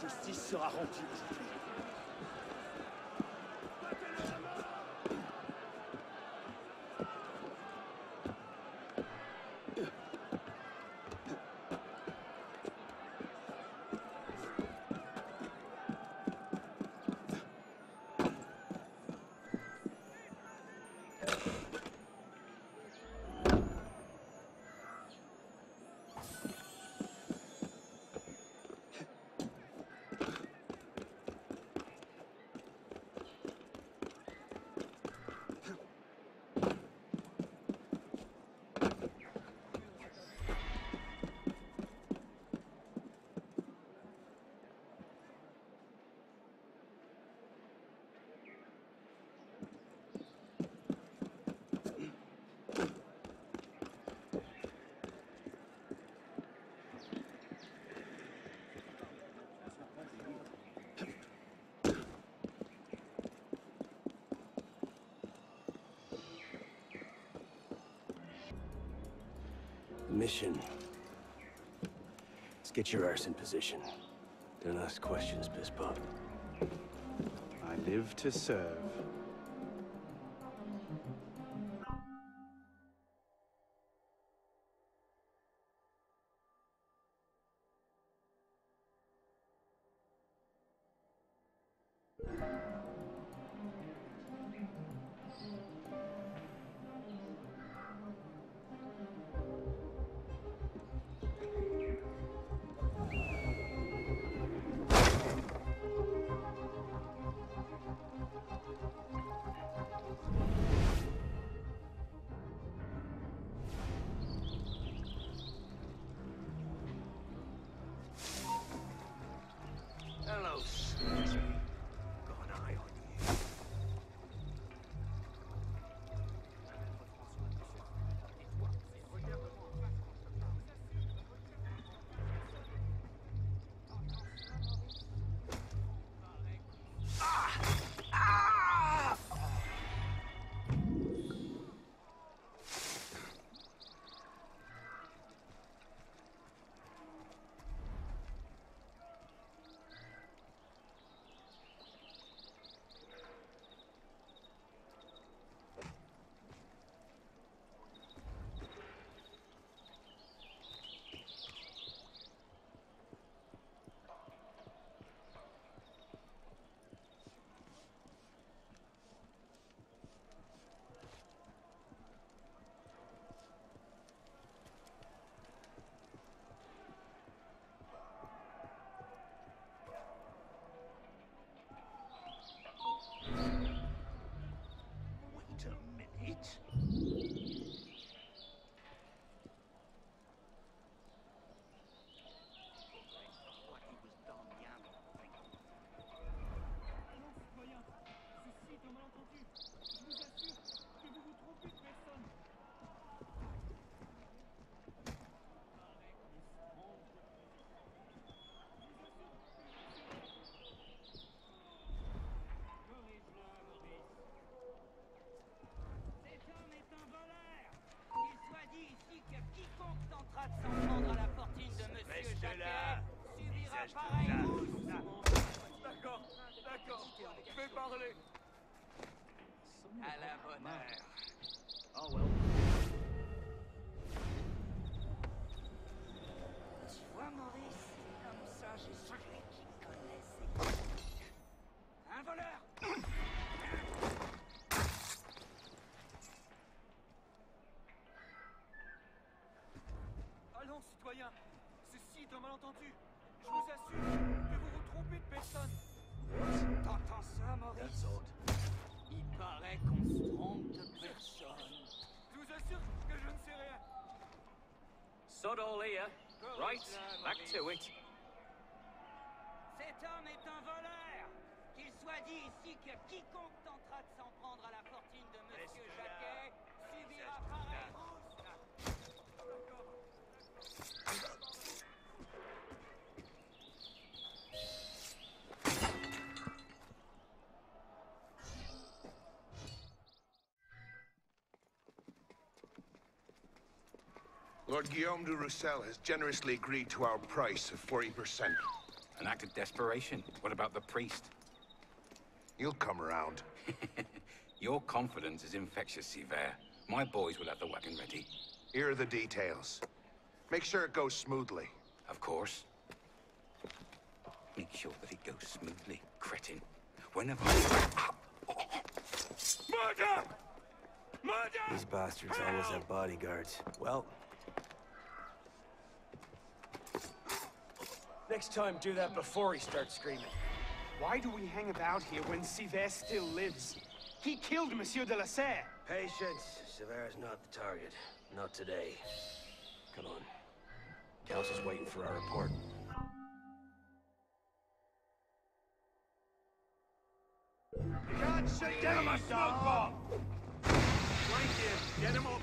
Justice sera rendue Mission. Let's get your arse in position. Don't ask questions, piss. I live to serve. D'accord, d'accord. Fais parler. à la bonne heure. Oh well. Tu vois, Maurice, comme ça, j'ai celui qui connaît ses. Un voleur Allons, citoyens, ceci est un malentendu. Je vous assure que vous vous trompez de personne. T'entends ça, Maurice? Il paraît qu'on se trompe de personne. Je vous assure que je ne sais rien. Sod all here. Right, back to it. Cet homme est un voleur Qu'il soit dit ici que quiconque tentera de s'en prendre à la fortune de Monsieur Reste Lord Guillaume de Roussel has generously agreed to our price of 40%. An act of desperation. What about the priest? He'll come around. Your confidence is infectious, Sivert. My boys will have the wagon ready. Here are the details. Make sure it goes smoothly. Of course. Make sure that it goes smoothly, cretin. Whenever I... Murder! Murder! These bastards always have bodyguards. Well, Next time, do that before he starts screaming. Why do we hang about here when Sivert still lives? He killed Monsieur de la Serre. patience. Sivert's not the target. Not today. Come on. Council's waiting for our report. God, shut down my smoke bomb! Right here. Get him off.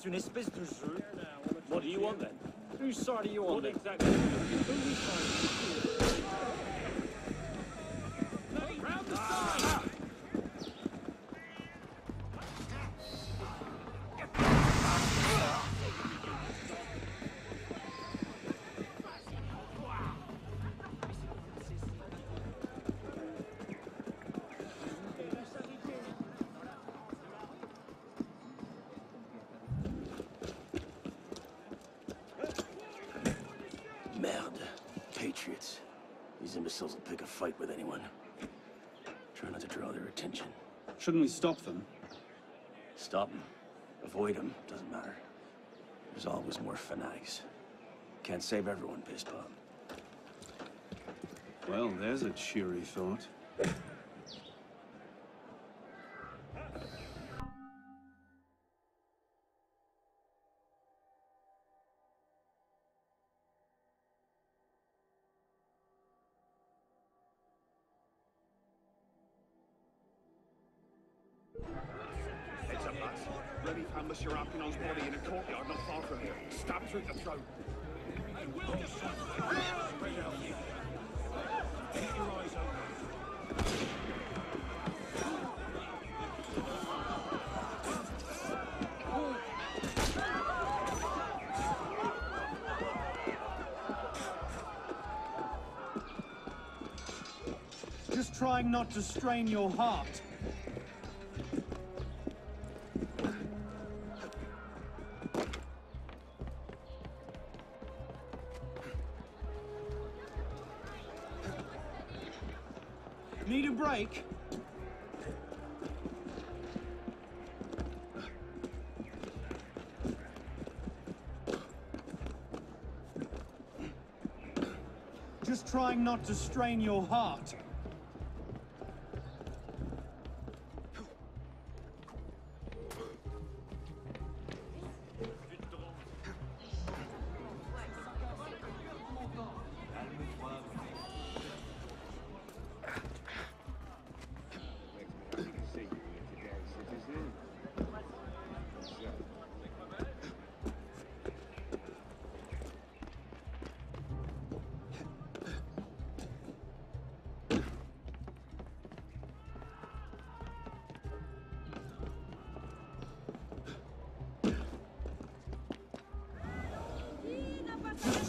Serait-ce une espèce de jeu What do you want then? Whose side are you on? What exactly? Whose side? Round the side! Imbeciles will pick a fight with anyone. Try not to draw their attention. Shouldn't we stop them? Stop them. Avoid them. Doesn't matter. There's always more fanatics. Can't save everyone, piss. Well, there's a cheery thought. Body in a courtyard not far from here. Through the throat. Open. Just trying not to strain your heart. Just trying not to strain your heart.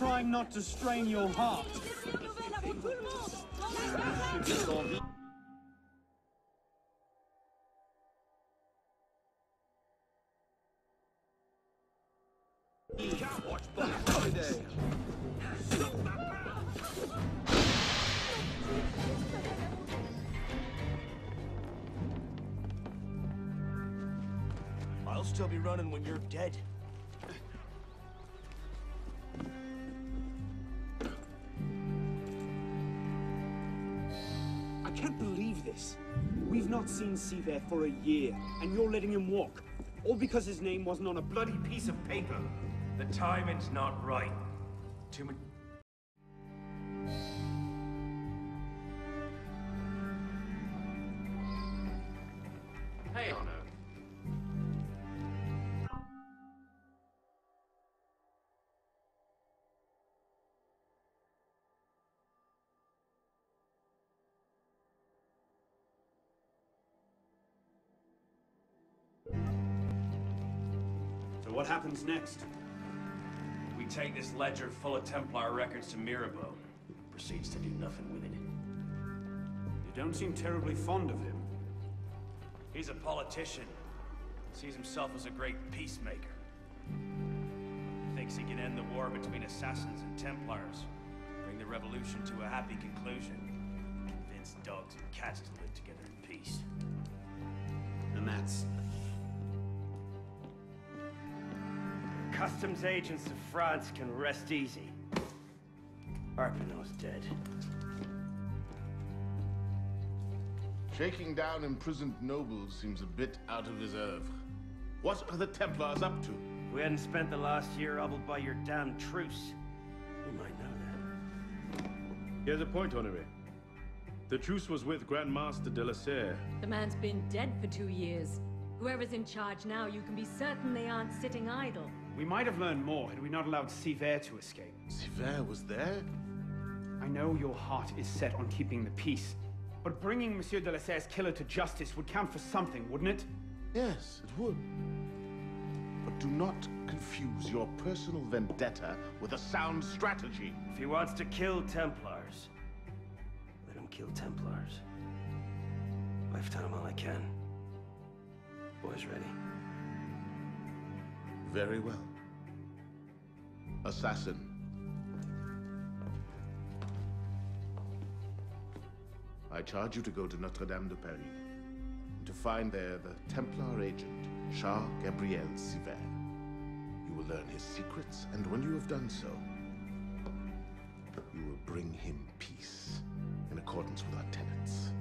Trying not to strain your heart. I'll still be running when you're dead. Seen Sivert for a year, and you're letting him walk. All because his name wasn't on a bloody piece of paper. The timing's not right. Too many. What happens next? We take this ledger full of Templar records to Mirabeau. Proceeds to do nothing with it. You don't seem terribly fond of him. He's a politician. Sees himself as a great peacemaker. Thinks he can end the war between assassins and Templars. Bring the revolution to a happy conclusion. Convince dogs and cats to live together in peace. Customs agents of France can rest easy. Arpinot's dead. Shaking down imprisoned nobles seems a bit out of his oeuvre. What are the Templars up to? We hadn't spent the last year hobbled by your damn truce. You might know that. Here's a point, Honoré. The truce was with Grand Master de la Serre. The man's been dead for two years. Whoever's in charge now, you can be certain they aren't sitting idle. We might have learned more had we not allowed Sivert to escape. Sivert was there? I know your heart is set on keeping the peace, but bringing Monsieur de la Serre's killer to justice would count for something, wouldn't it? Yes, it would. But do not confuse your personal vendetta with a sound strategy. If he wants to kill Templars, let him kill Templars. I've done all I can. Boys ready? Very well. Assassin. I charge you to go to Notre Dame de Paris and to find there the Templar agent, Charles Gabriel Sivert. You will learn his secrets, and when you have done so, you will bring him peace in accordance with our tenets.